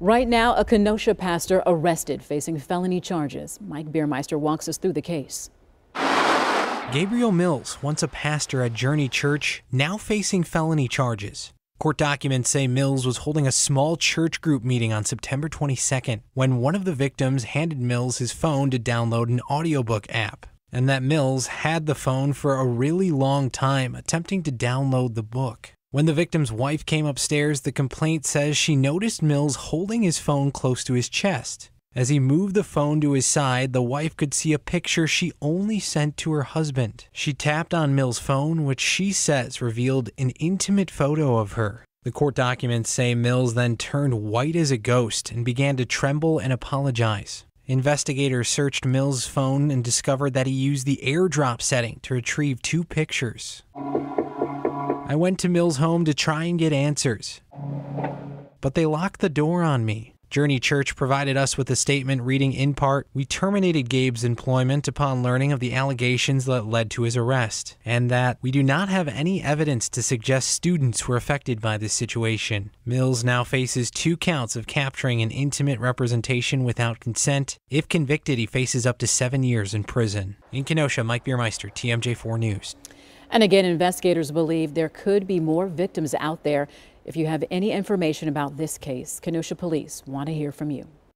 Right now, a Kenosha pastor arrested facing felony charges. Mike Beiermeister walks us through the case. Gabriel Mills, once a pastor at Journey Church, now facing felony charges. Court documents say Mills was holding a small church group meeting on September 22nd when one of the victims handed Mills his phone to download an audiobook app, and that Mills had the phone for a really long time attempting to download the book. When the victim's wife came upstairs, the complaint says she noticed Mills holding his phone close to his chest. As he moved the phone to his side, the wife could see a picture she only sent to her husband. She tapped on Mill's phone, which she says revealed an intimate photo of her. The court documents say Mills then turned white as a ghost and began to tremble and apologize. Investigators searched Mills' phone and discovered that he used the airdrop setting to retrieve two pictures. I went to Mills' home to try and get answers, but they locked the door on me. Journey Church provided us with a statement reading in part We terminated Gabe's employment upon learning of the allegations that led to his arrest, and that we do not have any evidence to suggest students were affected by this situation. Mills now faces two counts of capturing an intimate representation without consent. If convicted, he faces up to seven years in prison. In Kenosha, Mike Beiermeister, TMJ4 News. And again, investigators believe there could be more victims out there. If you have any information about this case, Kenosha police want to hear from you.